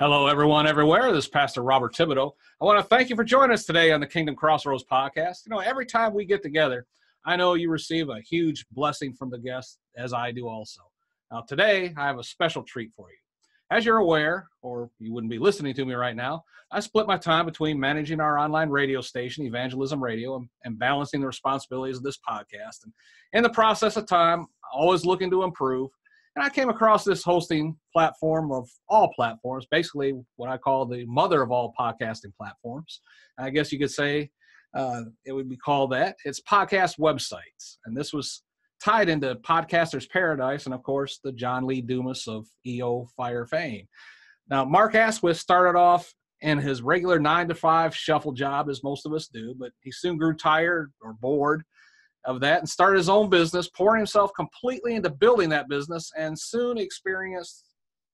Hello, everyone, everywhere. This is Pastor Robert Thibodeau. I want to thank you for joining us today on the Kingdom Crossroads podcast. You know, every time we get together, I know you receive a huge blessing from the guests, as I do also. Now, today, I have a special treat for you. As you're aware, or you wouldn't be listening to me right now, I split my time between managing our online radio station, Evangelism Radio, and, and balancing the responsibilities of this podcast. And in the process of time, always looking to improve. And I came across this hosting platform of all platforms, basically what I call the mother of all podcasting platforms. I guess you could say uh, it would be called that. It's podcast websites. And this was tied into Podcaster's Paradise and, of course, the John Lee Dumas of EO Fire fame. Now, Mark Asquith started off in his regular nine to five shuffle job, as most of us do, but he soon grew tired or bored of that and started his own business, pouring himself completely into building that business, and soon experienced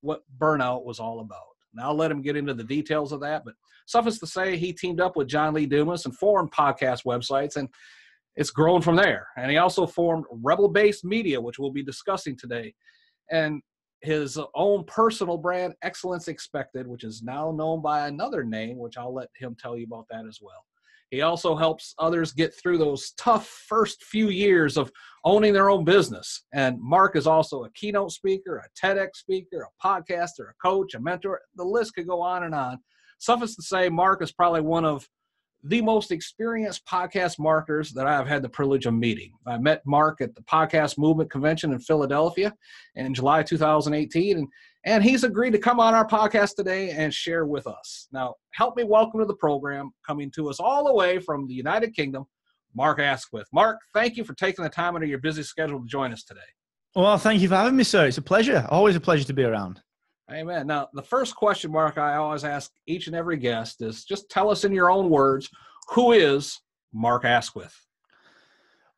what burnout was all about. Now, I'll let him get into the details of that, but suffice to say, he teamed up with John Lee Dumas and formed podcast websites, and it's grown from there. And he also formed Rebel Base Media, which we'll be discussing today, and his own personal brand, Excellence Expected, which is now known by another name, which I'll let him tell you about that as well. He also helps others get through those tough first few years of owning their own business. And Mark is also a keynote speaker, a TEDx speaker, a podcaster, a coach, a mentor. The list could go on and on. Suffice to say, Mark is probably one of the most experienced podcast marketers that I have had the privilege of meeting. I met Mark at the Podcast Movement Convention in Philadelphia in July 2018, and and he's agreed to come on our podcast today and share with us. Now, help me welcome to the program, coming to us all the way from the United Kingdom, Mark Asquith. Mark, thank you for taking the time out of your busy schedule to join us today. Well, thank you for having me, sir. It's a pleasure. Always a pleasure to be around. Amen. Now, the first question, Mark, I always ask each and every guest is just tell us in your own words who is Mark Asquith?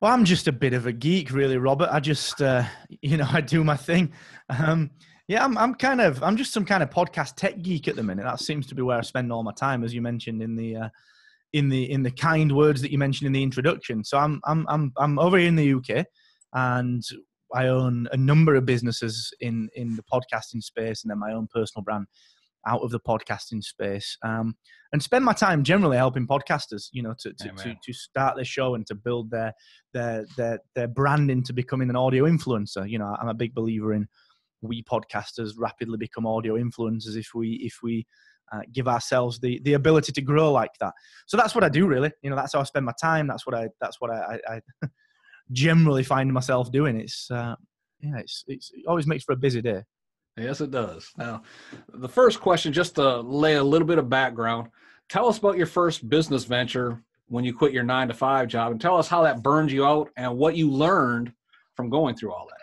Well, I'm just a bit of a geek, really, Robert. I just, uh, you know, I do my thing. Um, yeah, I'm, I'm kind of, I'm just some kind of podcast tech geek at the minute. That seems to be where I spend all my time, as you mentioned in the, uh, in the, in the kind words that you mentioned in the introduction. So I'm, I'm, I'm, I'm over here in the UK, and I own a number of businesses in, in the podcasting space, and then my own personal brand out of the podcasting space. Um, and spend my time generally helping podcasters, you know, to to, to, to start their show and to build their their their their brand into becoming an audio influencer. You know, I'm a big believer in we podcasters rapidly become audio influencers if we if we uh, give ourselves the the ability to grow like that. So that's what I do really. You know, that's how I spend my time. That's what I that's what I, I, I generally find myself doing. It's uh, yeah, it's, it's it always makes for a busy day. Yes, it does. Now, the first question, just to lay a little bit of background, tell us about your first business venture when you quit your nine to five job, and tell us how that burned you out and what you learned from going through all that.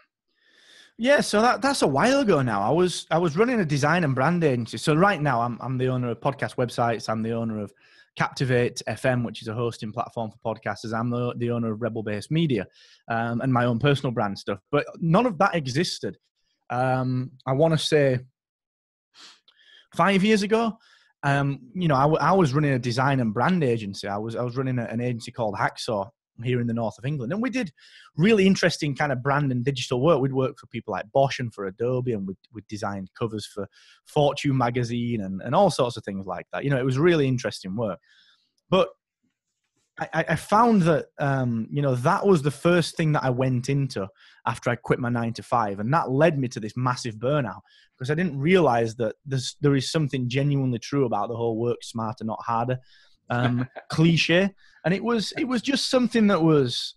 Yeah, so that, that's a while ago now. I was I was running a design and brand agency. So right now I'm I'm the owner of podcast websites. I'm the owner of Captivate FM, which is a hosting platform for podcasters. I'm the, the owner of Rebel Based Media um, and my own personal brand stuff. But none of that existed. Um, I want to say five years ago. Um, you know, I, I was running a design and brand agency. I was I was running a, an agency called Hacksaw, here in the north of England. And we did really interesting kind of brand and digital work. We'd work for people like Bosch and for Adobe, and we'd, we'd designed covers for Fortune magazine and, and all sorts of things like that. You know, it was really interesting work. But I, I found that um, you know that was the first thing that I went into after I quit my nine to five, and that led me to this massive burnout because I didn't realize that there is something genuinely true about the whole work smarter, not harder um, cliche, and it was it was just something that was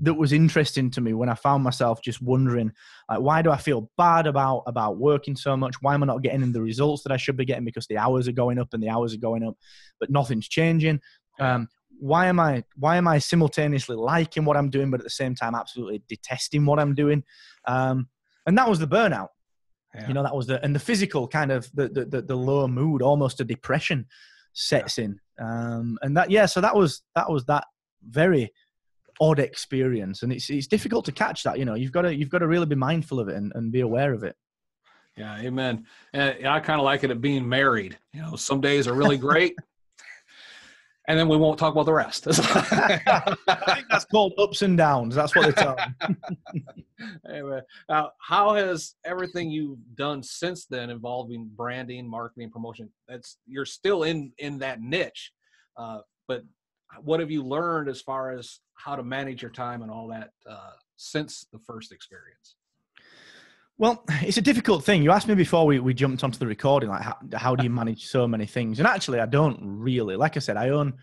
that was interesting to me when I found myself just wondering, like, why do I feel bad about about working so much? Why am I not getting in the results that I should be getting because the hours are going up and the hours are going up, but nothing's changing? Um, why am I why am I simultaneously liking what I'm doing, but at the same time absolutely detesting what I'm doing? Um, and that was the burnout. Yeah. You know, that was the and the physical kind of the the, the, the low mood, almost a depression sets yeah. in um, and that yeah so that was that was that very odd experience. And it's it's difficult to catch that you know you've got to you've got to really be mindful of it and, and be aware of it. Yeah amen. And i kind of like it at being married. You know some days are really great and then we won't talk about the rest. I think that's called ups and downs. That's what they tell anyway, now how has everything you've done since then involving branding, marketing, promotion? That's you're still in in that niche, uh, but what have you learned as far as how to manage your time and all that uh, since the first experience? Well, it's a difficult thing. You asked me before we, we jumped onto the recording, like how, how do you manage so many things? And actually, I don't really. Like I said, I own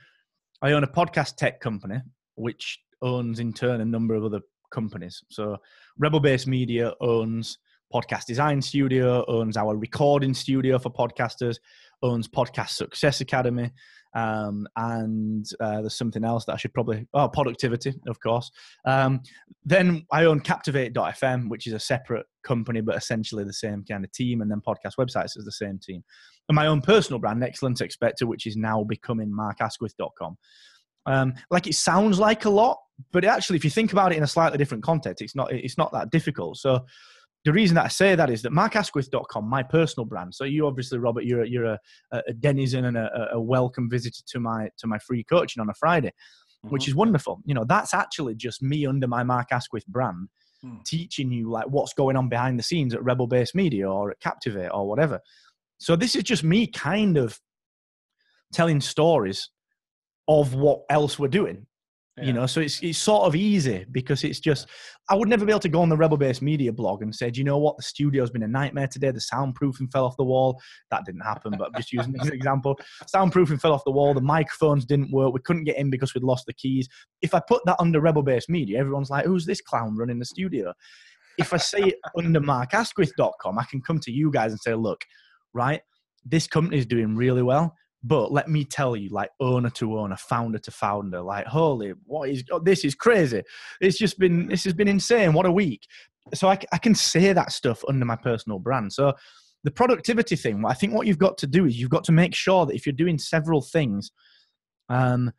I own a podcast tech company, which owns in turn a number of other companies. So Rebel Base Media owns Podcast Design Studio, owns our recording studio for podcasters, owns Podcast Success Academy, um, and uh, there's something else that I should probably oh productivity of course. Um, then I own Captivate.fm, which is a separate company but essentially the same kind of team, and then Podcast Websites is the same team. And my own personal brand, Excellence Expected, which is now becoming markasquith.com. Um, like it sounds like a lot, but actually, if you think about it in a slightly different context, it's not it's not that difficult. So the reason that I say that is that markasquith.com, my personal brand. So you obviously, Robert, you're a, you're a, a denizen and a, a, welcome visitor to my to my free coaching on a Friday, mm-hmm. which is wonderful. You know, that's actually just me under my Mark Asquith brand, hmm. teaching you like what's going on behind the scenes at Rebel Base Media or at Captivate or whatever. So this is just me kind of telling stories of what else we're doing yeah. You know, so it's it's sort of easy because it's just I would never be able to go on the Rebel Base Media blog and say, you know what, the studio's been a nightmare today. The soundproofing fell off the wall. That didn't happen, but I'm just using an example. Soundproofing fell off the wall. The microphones didn't work. We couldn't get in because we'd lost the keys. If I put that under Rebel Base Media, everyone's like, Who's this clown running the studio? If I say it under markasquith.com, I can come to you guys and say, Look, right, this company is doing really well but let me tell you, like owner to owner, founder to founder, like holy, what is oh, this is crazy. It's just been this has been insane. What a week. So I, I can say that stuff under my personal brand. So the productivity thing, I think what you've got to do is you've got to make sure that if you're doing several things, um,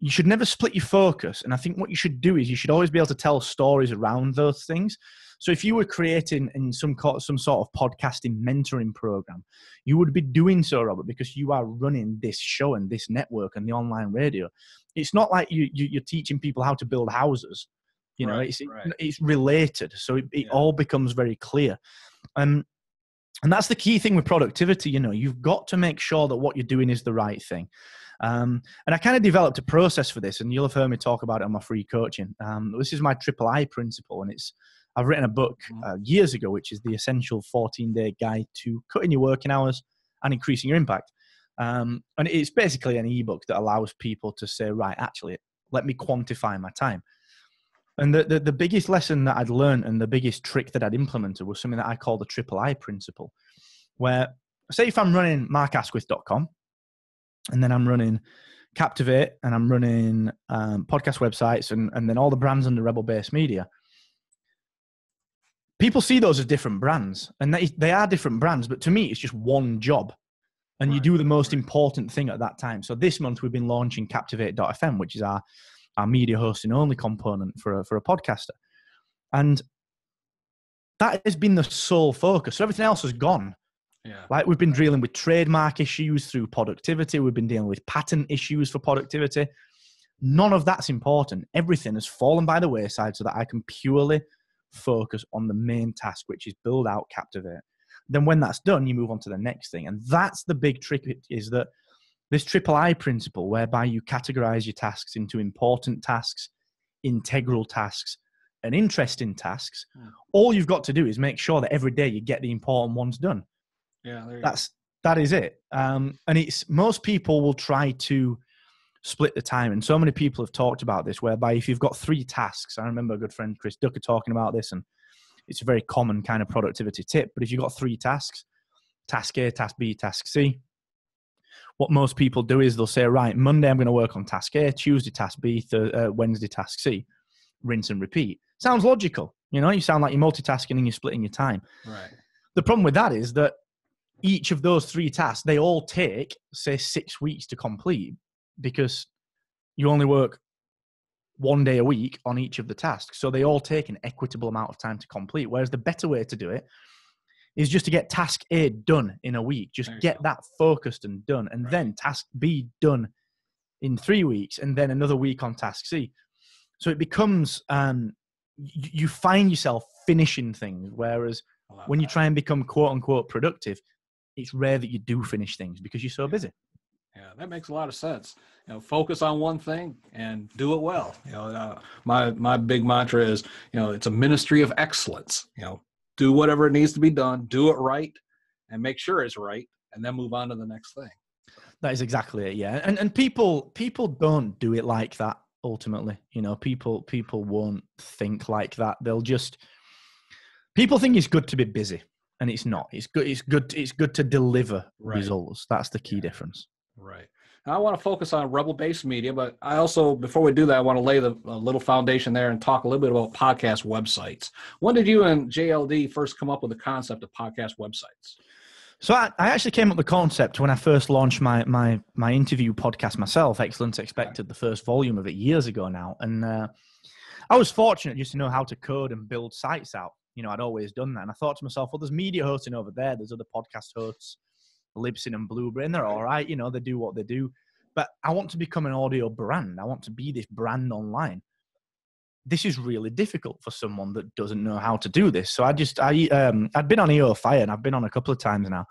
you should never split your focus. And I think what you should do is you should always be able to tell stories around those things. So if you were creating in some some sort of podcasting mentoring program, you would be doing so, Robert, because you are running this show and this network and the online radio. It's not like you, you are teaching people how to build houses. You know, right, it's right. it's related, so it, it yeah. all becomes very clear. Um, and that's the key thing with productivity. You know, you've got to make sure that what you're doing is the right thing. Um, and I kind of developed a process for this, and you'll have heard me talk about it on my free coaching. Um, this is my triple I principle, and it's I've written a book mm-hmm. uh, years ago, which is the essential 14 day guide to cutting your working hours and increasing your impact. Um, and it's basically an ebook that allows people to say, right, actually, let me quantify my time. And the, the, the biggest lesson that I'd learned and the biggest trick that I'd implemented was something that I call the triple I principle, where say if I'm running markasquith.com and then I'm running Captivate and I'm running um, podcast websites and, and then all the brands under Rebel Base Media, people see those as different brands and they, they are different brands but to me it's just one job. And right. you do the most important thing at that time. So this month we've been launching captivate.fm which is our, our media hosting only component for a, for a podcaster. And that has been the sole focus. So everything else has gone yeah. Like we've been dealing with trademark issues through productivity, we've been dealing with patent issues for productivity. None of that's important. Everything has fallen by the wayside so that I can purely focus on the main task, which is build out Captivate. Then when that's done, you move on to the next thing. And that's the big trick is that this triple I principle, whereby you categorize your tasks into important tasks, integral tasks, and interesting tasks, mm. all you've got to do is make sure that every day you get the important ones done. Yeah, that's go. that is it. Um, and it's most people will try to split the time. And so many people have talked about this, whereby if you've got three tasks, I remember a good friend Chris Ducker talking about this, and it's a very common kind of productivity tip. But if you've got three tasks, task A, task B, task C, what most people do is they'll say, right, Monday I'm going to work on task A, Tuesday task B, th- uh, Wednesday task C, rinse and repeat. Sounds logical. You know, you sound like you're multitasking and you're splitting your time. Right. The problem with that is that each of those three tasks, they all take, say, six weeks to complete because you only work one day a week on each of the tasks. So they all take an equitable amount of time to complete. Whereas the better way to do it is just to get task A done in a week. Just get that focused and done. And right. then task B done in three weeks, and then another week on task C. So it becomes um, you, you find yourself finishing things, whereas when you try and become quote unquote productive, it's rare that you do finish things because you're so busy. Yeah, that makes a lot of sense. You know, focus on one thing and do it well. You know, uh, my my big mantra is, you know, it's a ministry of excellence. You know, do whatever it needs to be done, do it right, and make sure it's right, and then move on to the next thing. That is exactly it. Yeah, and and people people don't do it like that. Ultimately, you know, people people won't think like that. They'll just people think it's good to be busy, and it's not. It's good. It's good. It's good to deliver right. results. That's the key yeah. difference. Right. Now, I want to focus on rebel based media, but I also, before we do that, I want to lay the little foundation there and talk a little bit about podcast websites. When did you and JLD first come up with the concept of podcast websites? So I, I actually came up with the concept when I first launched my my my interview podcast myself, Excellence Expected, the first volume of it years ago now, and uh, I was fortunate just to know how to code and build sites out. You know, I'd always done that, and I thought to myself, well, there's media hosting over there, there's other podcast hosts Libsyn and Blubrry, and they're all right. You know, they do what they do. But I want to become an audio brand. I want to be this brand online. This is really difficult for someone that doesn't know how to do this. So I just I um I'd been on EO Fire and I've been on a couple of times now.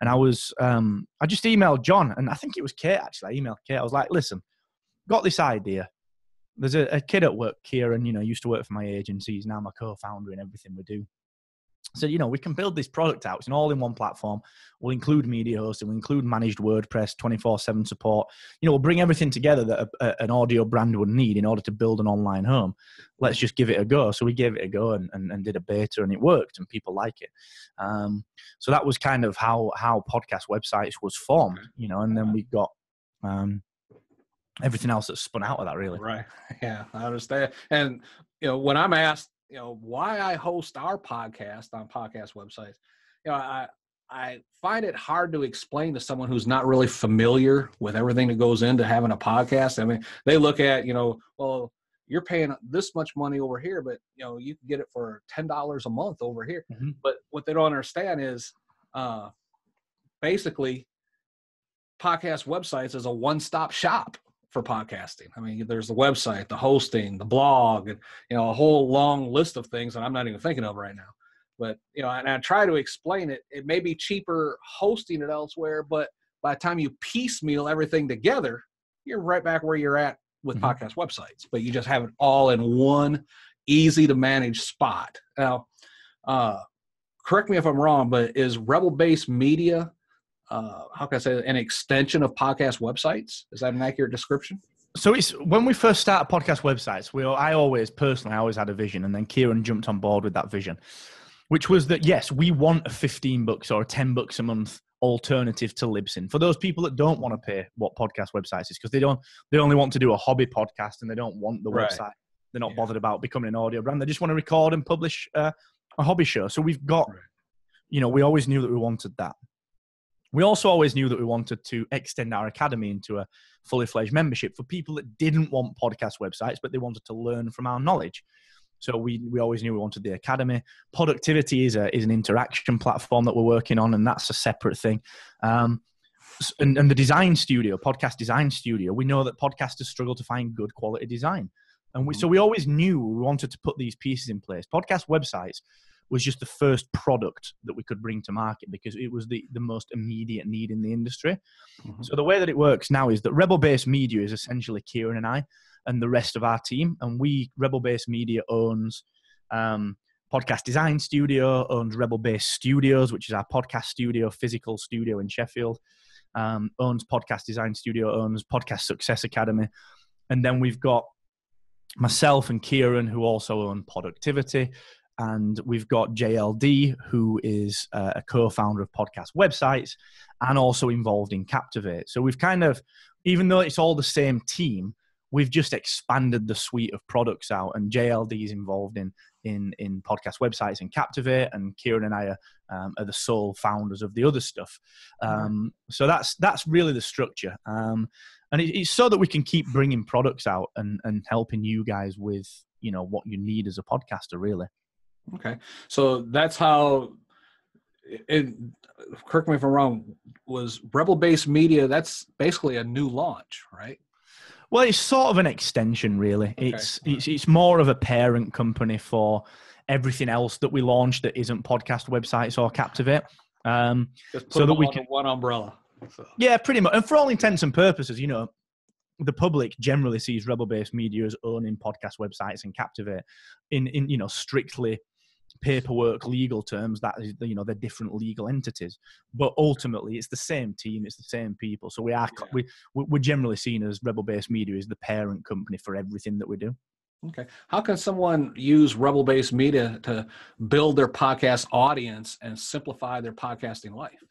And I was um I just emailed John and I think it was Kate actually. I emailed Kate. I was like, listen, got this idea. There's a, a kid at work, Kieran, you know, used to work for my agency. He's now my co-founder in everything we do. So, you know, we can build this product out. It's an all in one platform. We'll include media hosting, we'll include managed WordPress, 24 7 support. You know, we'll bring everything together that a, a, an audio brand would need in order to build an online home. Let's just give it a go. So, we gave it a go and, and, and did a beta and it worked and people like it. Um, so, that was kind of how, how podcast websites was formed, you know, and then we got. Um, everything else that's spun out of that really right yeah i understand and you know when i'm asked you know why I host our podcast on podcast websites. You know, I I find it hard to explain to someone who's not really familiar with everything that goes into having a podcast. I mean, they look at you know, well, you're paying this much money over here, but you know, you can get it for ten dollars a month over here. Mm-hmm. But what they don't understand is, uh, basically, podcast websites is a one-stop shop for podcasting. I mean, there's the website, the hosting, the blog, and you know, a whole long list of things that I'm not even thinking of right now. But you know, and I try to explain it. It may be cheaper hosting it elsewhere, but by the time you piecemeal everything together, you're right back where you're at with mm-hmm. podcast websites. But you just have it all in one easy to manage spot. Now, uh, correct me if I'm wrong, but is Rebel Base Media uh, how can I say, an extension of podcast websites? Is that an accurate description? So it's when we first started podcast websites. We, I always personally, I always had a vision, and then Kieran jumped on board with that vision, which was that yes, we want a fifteen bucks or a ten bucks a month alternative to Libsyn for those people that don't want to pay what podcast websites is because they don't, they only want to do a hobby podcast and they don't want the right. website. They're not yeah. bothered about becoming an audio brand. They just want to record and publish uh, a hobby show. So we've got, right. you know, we always knew that we wanted that. We also always knew that we wanted to extend our academy into a fully fledged membership for people that didn't want podcast websites, but they wanted to learn from our knowledge. So we, we always knew we wanted the academy. Productivity is a is an interaction platform that we're working on, and that's a separate thing. Um, and, and the design studio, podcast design studio, we know that podcasters struggle to find good quality design, and we so we always knew we wanted to put these pieces in place. Podcast websites was just the first product that we could bring to market because it was the, the most immediate need in the industry. Mm-hmm. So the way that it works now is that Rebel Base Media is essentially Kieran and I and the rest of our team. And we, Rebel Base Media owns um, Podcast Design Studio, owns Rebel Base Studios, which is our podcast studio, physical studio in Sheffield, um, owns Podcast Design Studio, owns Podcast Success Academy. And then we've got myself and Kieran, who also own Productivity, and we've got JLD, who is uh, a co-founder of podcast websites and also involved in Captivate. So we've kind of, even though it's all the same team, we've just expanded the suite of products out. And JLD is involved in in in podcast websites and Captivate, and Kieran and I are, um, are the sole founders of the other stuff. Um, so that's that's really the structure. Um, and it, it's so that we can keep bringing products out and and helping you guys with you know what you need as a podcaster, really. Okay, so that's how. It, correct me if I'm wrong. Was Rebel Base Media? That's basically a new launch, right? Well, it's sort of an extension, really. Okay. It's it's it's more of a parent company for everything else that we launch that isn't podcast websites or Captivate. Um, Just put So that we can- one umbrella. So, yeah, pretty much. And for all intents and purposes, you know, the public generally sees Rebel Base Media as owning podcast websites and Captivate in in you know strictly paperwork legal terms that is you know they're different legal entities but ultimately it's the same team it's the same people so we are Yeah. we we- we're generally seen as rebel base media is the parent company for everything that we do okay. How can someone use Rebel Based Media to build their podcast audience and simplify their podcasting life?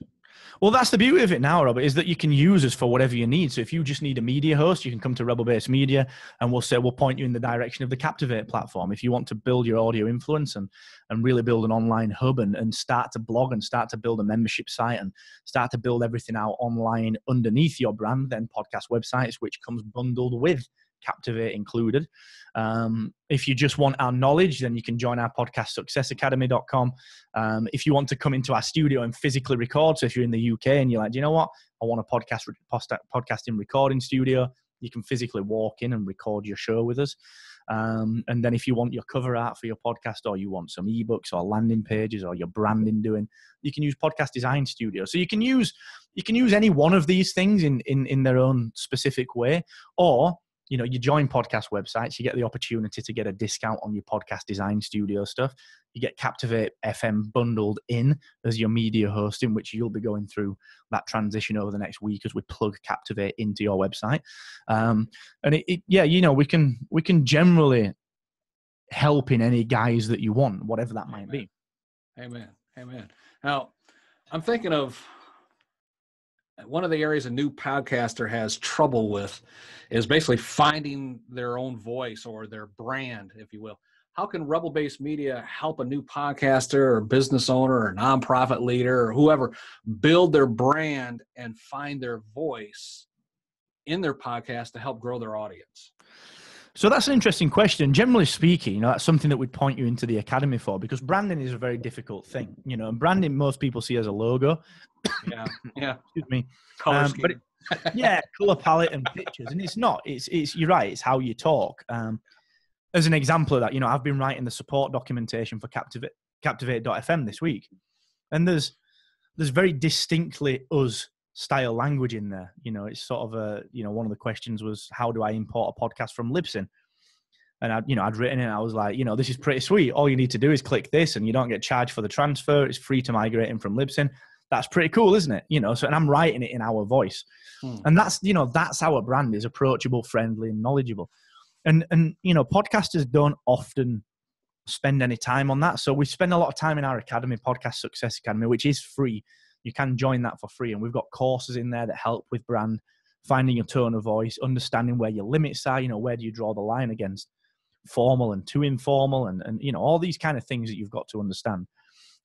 Well, that's the beauty of it now, Robert, is that you can use us for whatever you need. So if you just need a media host, you can come to Rebel Base Media and we'll say we'll point you in the direction of the Captivate platform. If you want to build your audio influence and, and really build an online hub and, and start to blog and start to build a membership site and start to build everything out online underneath your brand, then podcast websites, which comes bundled with Captivate included. Um, if you just want our knowledge, then you can join our podcast successacademy.com. Um, if you want to come into our studio and physically record, so if you're in the UK and you're like, "Do you know what, I want a podcast podcasting recording studio, you can physically walk in and record your show with us. Um, and then if you want your cover art for your podcast, or you want some ebooks or landing pages or your branding doing, you can use Podcast Design Studio. So you can use you can use any one of these things in in in their own specific way, or you know you join podcast websites you get the opportunity to get a discount on your podcast design studio stuff you get captivate fm bundled in as your media hosting which you'll be going through that transition over the next week as we plug captivate into your website um, and it, it, yeah you know we can we can generally help in any guise that you want whatever that might be Amen. Amen. Now, I'm thinking of one of the areas a new podcaster has trouble with is basically finding their own voice or their brand, if you will. How can Rebel Base Media help a new podcaster or business owner or nonprofit leader or whoever build their brand and find their voice in their podcast to help grow their audience? So that's an interesting question. Generally speaking, you know, that's something that we'd point you into the academy for because branding is a very difficult thing. You know, and branding most people see as a logo. Yeah, yeah. Excuse me. Color Um, scheme. but it- yeah, color palette and pictures, and it's not. It's it's you're right. It's how you talk. Um, as an example of that, you know, I've been writing the support documentation for Captivate Captivate.fm this week, and there's there's very distinctly us style language in there. You know, it's sort of a you know one of the questions was how do I import a podcast from Libsyn. And I, you know, I'd written it. I was like, you know, this is pretty sweet. All you need to do is click this, and you don't get charged for the transfer. It's free to migrate in from Libsyn that's pretty cool, isn't it? You know, so and I'm writing it in our voice, Hmm. and that's you know that's our brand is approachable, friendly, and knowledgeable, and and you know podcasters don't often spend any time on that. So we spend a lot of time in our academy, Podcast Success Academy, which is free. You can join that for free, and we've got courses in there that help with brand, finding your tone of voice, understanding where your limits are. You know, where do you draw the line against formal and too informal, and and you know all these kind of things that you've got to understand.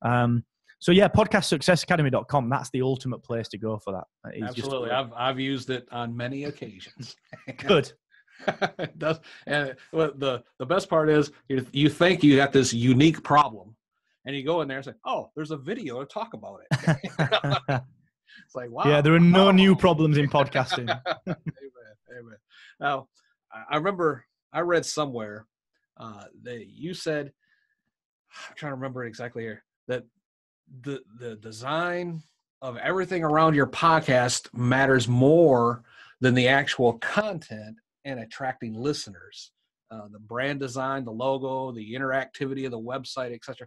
Um, so yeah, podcastsuccessacademy.com. That's the ultimate place to go for that. It's just- Absolutely. I've, I've used it on many occasions. good. does. And well, the, the best part is you, you think you got this unique problem and you go in there and say, oh, there's a video to talk about it. it's like, wow. Yeah, there are no new Oh. problems in podcasting. amen. Amen. Now, I- I remember I read somewhere uh, that you said, I'm trying to remember exactly here, that the the design of everything around your podcast matters more than the actual content and attracting listeners. Uh, the brand design, the logo, the interactivity of the website, etc.,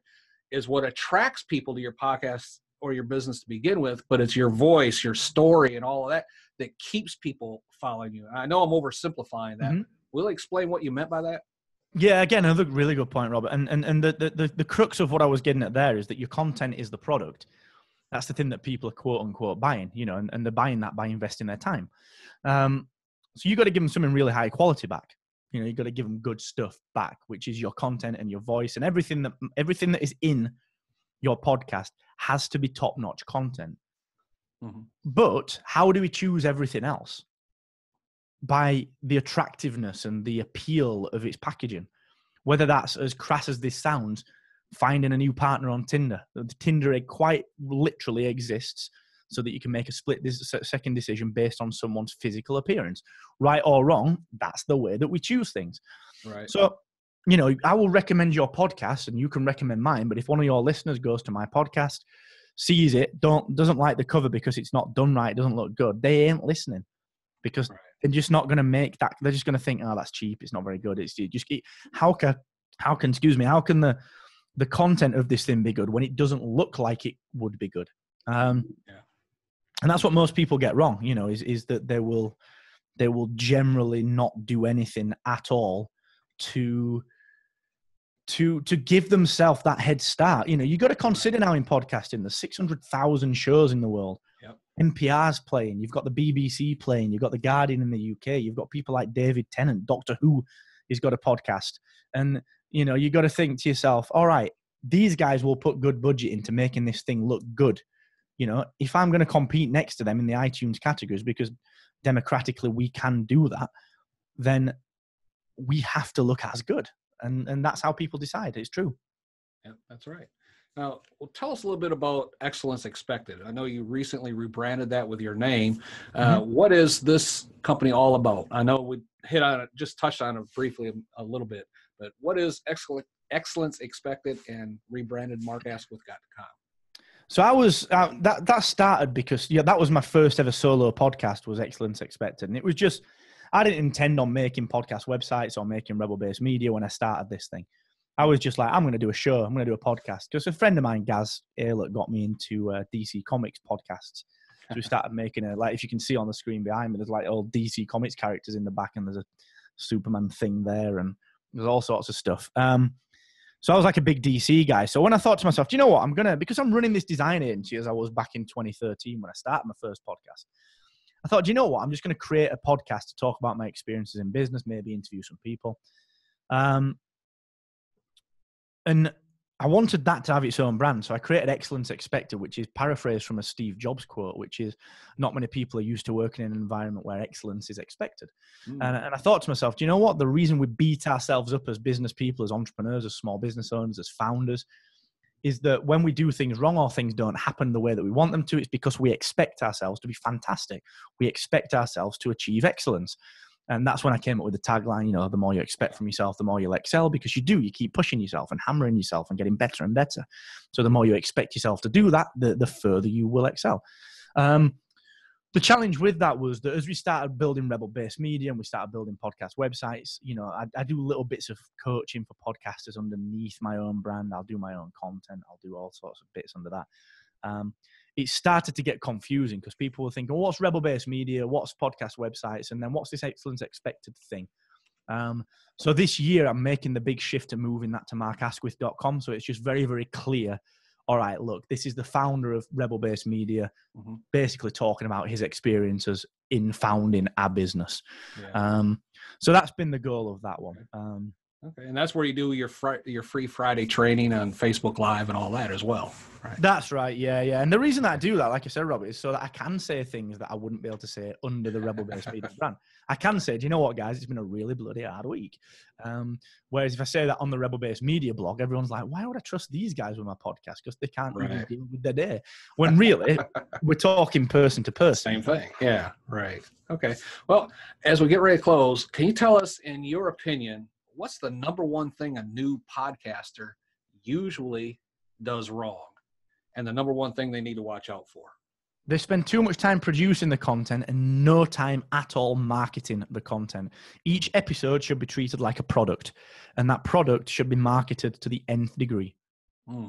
is what attracts people to your podcast or your business to begin with. But it's your voice, your story, and all of that that keeps people following you. I know I'm oversimplifying that. Mhm. Will you explain what you meant by that? Yeah, again, another really good point, Robert. And and and the, the the the crux of what I was getting at there is that your content is the product. That's the thing that people are quote unquote buying, you know, and, and they're buying that by investing their time. Um, so you got to give them something really high quality back. You know, you've got to give them good stuff back, which is your content and your voice and everything that everything that is in your podcast has to be top notch content. Mhm. But how do we choose everything else? By the attractiveness and the appeal of its packaging. Whether that's as crass as this sounds, finding a new partner on Tinder. The Tinder it quite literally exists so that you can make a split this second decision based on someone's physical appearance. Right or wrong, that's the way that we choose things. Right. So, you know, I will recommend your podcast and you can recommend mine, but if one of your listeners goes to my podcast, sees it, don't doesn't like the cover because it's not done right, doesn't look good, they ain't listening. Because right. they're just not going to make that. They're just going to think, "Oh, that's cheap. It's not very good." It's just how can how can excuse me? How can the the content of this thing be good when it doesn't look like it would be good? Um, yeah. And that's what most people get wrong. You know, is is that they will they will generally not do anything at all to to to give themselves that head start. You know, you got to consider now in podcasting, there's 600,000 shows in the world. Yep. NPR's playing, you've got the BBC playing, you've got the Guardian in the UK, you've got people like David Tennant, Doctor Who, he's got a podcast. And you know, you got to think to yourself, all right, these guys will put good budget into making this thing look good. You know, if I'm going to compete next to them in the iTunes categories because democratically we can do that, then we have to look as good. And and that's how people decide. It's true. Yeah, that's right. Now, well, tell us a little bit about Excellence Expected. I know you recently rebranded that with your name. Uh, mm-hmm. what is this company all about? I know we hit on it, just touched on it briefly a, a little bit, but what is Excellence, Excellence Expected and rebranded markasquith.com? So I was uh, that that started because yeah, that was my first ever solo podcast was Excellence Expected, and it was just I didn't intend on making podcast websites or making rebel base media when I started this thing. I was just like, I'm going to do a show. I'm going to do a podcast. Because a friend of mine, Gaz Aylett, got me into uh, DC Comics podcasts. So we started making a, like, if you can see on the screen behind me, there's like old DC Comics characters in the back, and there's a Superman thing there, and there's all sorts of stuff. Um, so I was like a big DC guy. So when I thought to myself, do you know what? I'm going to, because I'm running this design agency as I was back in 2013 when I started my first podcast, I thought, do you know what? I'm just going to create a podcast to talk about my experiences in business, maybe interview some people. Um, and I wanted that to have its own brand. So I created Excellence Expected, which is paraphrased from a Steve Jobs quote, which is not many people are used to working in an environment where excellence is expected. Mm. And, and I thought to myself, do you know what? The reason we beat ourselves up as business people, as entrepreneurs, as small business owners, as founders, is that when we do things wrong or things don't happen the way that we want them to, it's because we expect ourselves to be fantastic. We expect ourselves to achieve excellence. And that's when I came up with the tagline, you know, the more you expect from yourself, the more you'll excel because you do. You keep pushing yourself and hammering yourself and getting better and better. So the more you expect yourself to do that, the, the further you will excel. Um, the challenge with that was that as we started building rebel base media and we started building podcast websites you know I, I, do little bits of coaching for podcasters underneath my own brand i'll do my own content i'll do all sorts of bits under that um, it started to get confusing because people were thinking well, what's rebel base media what's podcast websites and then what's this excellence expected thing um, so this year i'm making the big shift to moving that to markasquith.com so it's just very very clear all right, look, this is the founder of Rebel Base Media, mm-hmm. basically talking about his experiences in founding a business. Yeah. Um, so that's been the goal of that one. Um, Okay, and that's where you do your fr- your free Friday training on Facebook Live and all that as well, right? That's right. Yeah, yeah. And the reason I do that, like I said, Robert, is so that I can say things that I wouldn't be able to say under the Rebel Base Media brand. I can say, do you know what, guys? It's been a really bloody hard week. Um, whereas if I say that on the Rebel Base Media blog, everyone's like, why would I trust these guys with my podcast? Because they can't right. even deal with their day. When really, we're talking person to person. Same thing. Yeah. Right. Okay. Well, as we get ready to close, can you tell us, in your opinion, what's the number one thing a new podcaster usually does wrong and the number one thing they need to watch out for? They spend too much time producing the content and no time at all marketing the content. Each episode should be treated like a product, and that product should be marketed to the nth degree. Hmm.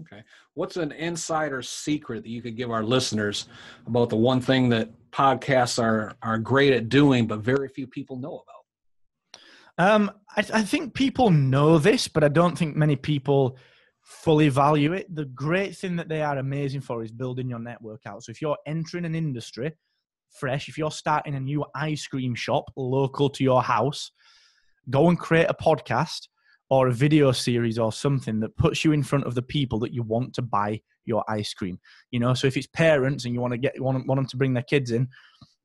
Okay. What's an insider secret that you could give our listeners about the one thing that podcasts are, are great at doing, but very few people know about? Um, I, I think people know this, but I don't think many people fully value it. The great thing that they are amazing for is building your network out. So if you're entering an industry fresh, if you're starting a new ice cream shop local to your house, go and create a podcast or a video series or something that puts you in front of the people that you want to buy your ice cream. You know, so if it's parents and you want to get want, want them to bring their kids in,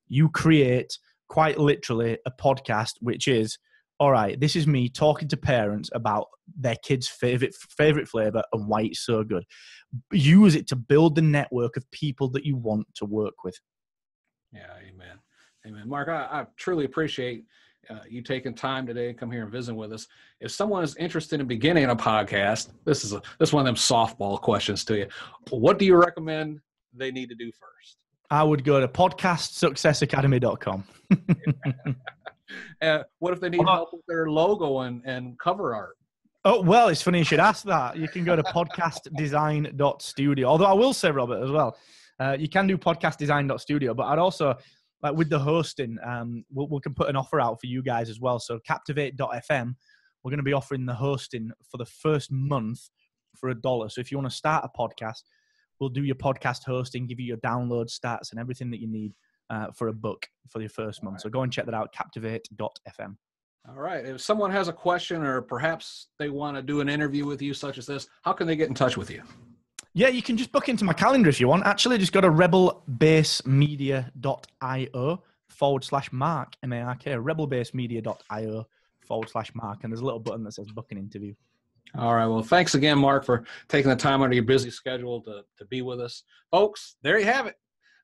you create quite literally a podcast which is all right, this is me talking to parents about their kid's favorite favorite flavor and why it's so good. Use it to build the network of people that you want to work with. Yeah, amen. Amen. Mark, I, I truly appreciate uh, you taking time today to come here and visit with us. If someone is interested in beginning a podcast, this is a, this is one of them softball questions to you. What do you recommend they need to do first? I would go to podcastsuccessacademy.com. uh, what if they need help with their logo and, and cover art? Oh, well, it's funny you should ask that. You can go to podcastdesign.studio. Although I will say, Robert, as well, uh, you can do podcastdesign.studio, but I'd also, like with the hosting, um, we we can put an offer out for you guys as well. So captivate.fm, we're going to be offering the hosting for the first month for a dollar. So if you want to start a podcast, we'll do your podcast hosting, give you your download stats and everything that you need uh, for a book for your first month. Right. So go and check that out, captivate.fm. All right. If someone has a question or perhaps they want to do an interview with you, such as this, how can they get in touch with you? Yeah, you can just book into my calendar if you want. Actually, just go to rebelbasemedia.io forward slash mark, M A R K, rebelbasemedia.io forward slash mark. And there's a little button that says book an interview. All right. Well, thanks again, Mark, for taking the time out of your busy schedule to, to be with us. Folks, there you have it.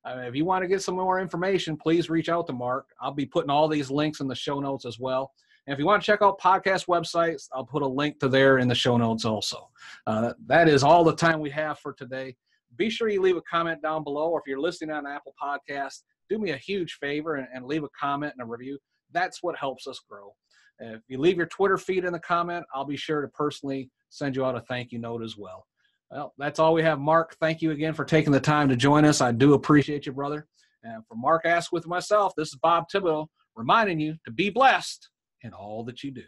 If you want to get some more information, please reach out to Mark. I'll be putting all these links in the show notes as well. And if you want to check out podcast websites, I'll put a link to there in the show notes also. Uh, that is all the time we have for today. Be sure you leave a comment down below, or if you're listening on Apple Podcast, do me a huge favor and, and leave a comment and a review. That's what helps us grow. If you leave your Twitter feed in the comment, I'll be sure to personally send you out a thank you note as well. Well, that's all we have. Mark, thank you again for taking the time to join us. I do appreciate you, brother. And for Mark Asquith myself, this is Bob Thibodeau reminding you to be blessed in all that you do.